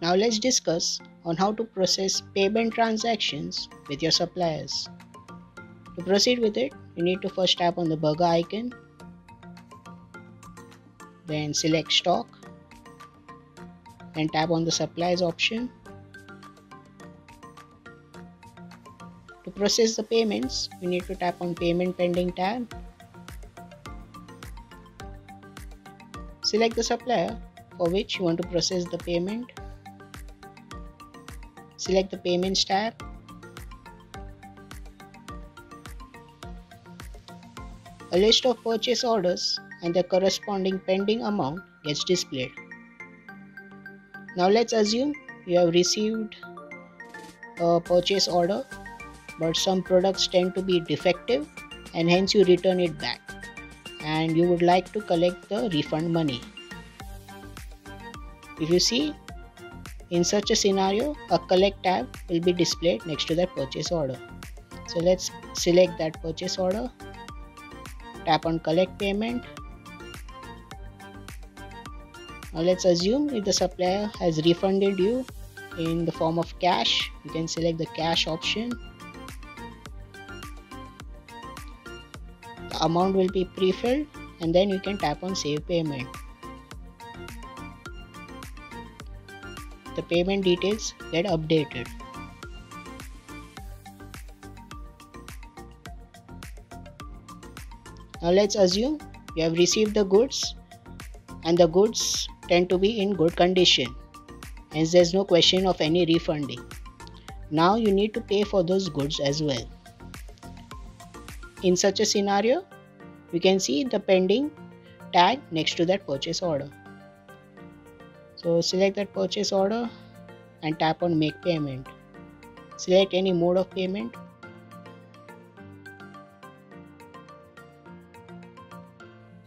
Now let's discuss on how to process payment transactions with your suppliers. To proceed with it, you need to first tap on the burger icon, then select stock, then tap on the supplies option. To process the payments, you need to tap on payment pending tab. Select the supplier for which you want to process the payment select the payments tab a list of purchase orders and the corresponding pending amount gets displayed. Now let's assume you have received a purchase order but some products tend to be defective and hence you return it back and you would like to collect the refund money. If you see in such a scenario, a collect tab will be displayed next to that purchase order. So let's select that purchase order, tap on collect payment. Now let's assume if the supplier has refunded you in the form of cash, you can select the cash option. The amount will be pre-filled and then you can tap on save payment. The payment details get updated. Now let's assume you have received the goods and the goods tend to be in good condition. Hence there's no question of any refunding. Now you need to pay for those goods as well. In such a scenario, you can see the pending tag next to that purchase order so select that purchase order and tap on make payment. Select any mode of payment.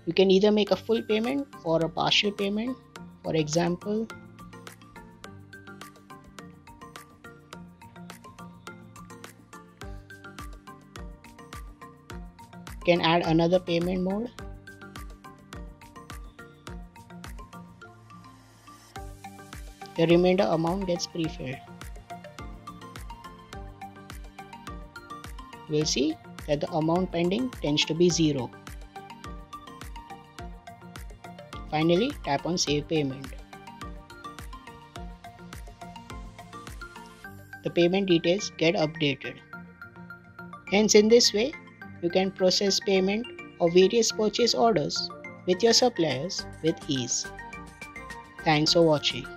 You can either make a full payment or a partial payment. For example can add another payment mode the remainder amount gets pre-filled. We'll see that the amount pending tends to be 0. Finally, tap on Save Payment. The payment details get updated. Hence, in this way, you can process payment of various purchase orders with your suppliers with ease. Thanks for watching.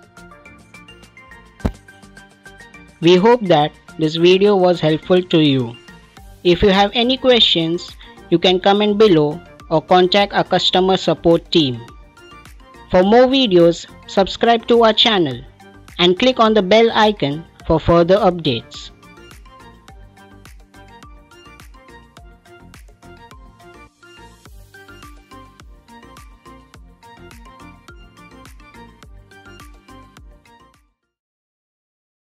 We hope that this video was helpful to you. If you have any questions, you can comment below or contact our customer support team. For more videos, subscribe to our channel and click on the bell icon for further updates.